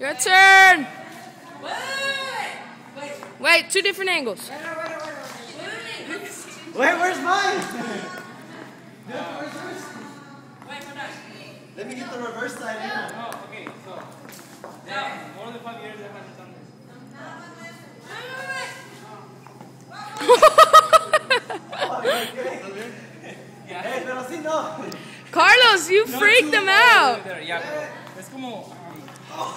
Your turn. Wait, Wait. two different angles. Wait, where's mine? Let me get the reverse side in. Oh, okay, so. now, more than five years I haven't done this. Carlos, you freaked them out. Yeah, pero es como. Um,